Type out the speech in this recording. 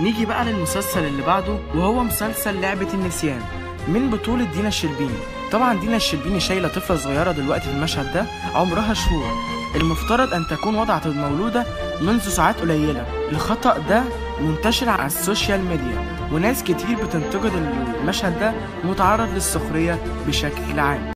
نيجي بقى للمسلسل اللي بعده وهو مسلسل لعبة النسيان من بطولة دينا الشربيني. طبعا دينا الشربيني شايلة طفلة صغيرة دلوقتي في المشهد ده عمرها شهور. المفترض أن تكون وضعت المولودة منذ ساعات قليلة. الخطأ ده منتشر على السوشيال ميديا وناس كتير بتنتقد المشهد ده متعرض للسخرية بشكل عام.